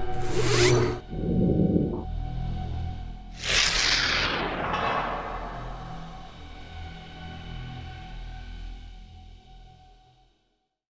Yeah.